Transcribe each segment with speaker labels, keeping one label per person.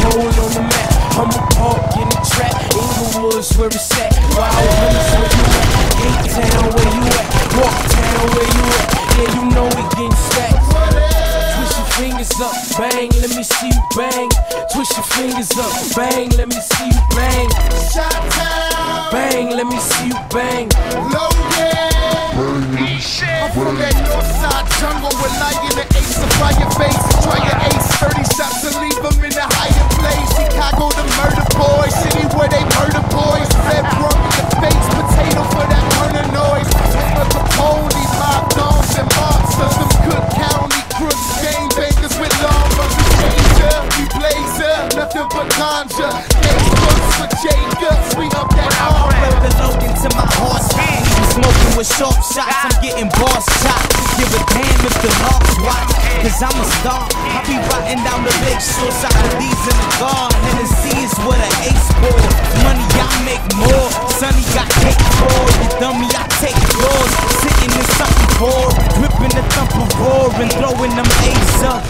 Speaker 1: hole on the map. I'm a punk in the trap. Inglewood's where it's at. Wild Hunts where you at. Gate town where you at. Walk town where you at. Yeah, you know we getting stacked. Twist your fingers up, bang, let me see you bang. Twist your fingers up, bang, let me see you bang.
Speaker 2: Shot down.
Speaker 1: Bang, let me see you bang.
Speaker 2: Loaded. I'm from that north side jungle with life. Nothing but conjure. For Jacobs, we up that armor.
Speaker 3: the load into my horse. Even smoking with sharp shots, I'm getting boss shots. Give a damn if the marks watch, cause I'm a star. I be riding down the big shore, side of these in the garden. And the sea is what an ace for. Money, I make more. Sonny got cake for. You dummy, I take yours. Sitting in something bored, gripping the thumper roar and throwing them ace up.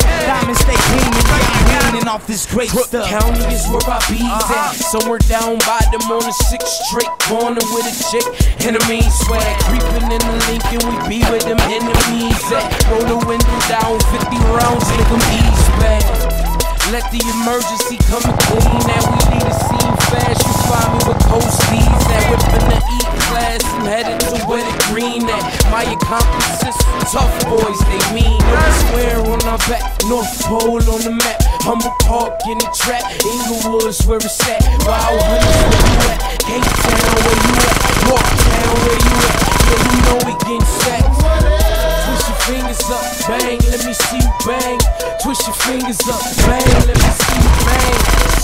Speaker 3: Off this great
Speaker 1: Crook
Speaker 3: stuff.
Speaker 1: County is where I be uh-huh. at. Somewhere down by them on the sixth straight corner with a chick. Enemy swag creeping in the Lincoln. We be with them enemies at. Roll the window down, 50 rounds, make them ease back. Let the emergency come and clean that. We need a scene fast. You find me with coasties at. Whipping the E class. I'm headed to where the green at. My accomplices, tough boys, they mean. No swear on our back, North Pole on the map. Humble Park in the trap. Inglewood's where it's at. Wild Hunters where you at. Cape Town where you at. Walk Town where you at. Yeah, you know we getting sacked. Twist your fingers up, bang, let me see you bang. Twist your fingers up, bang, let me see you bang.